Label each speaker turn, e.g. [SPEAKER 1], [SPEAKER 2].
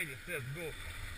[SPEAKER 1] nigga. Let's go.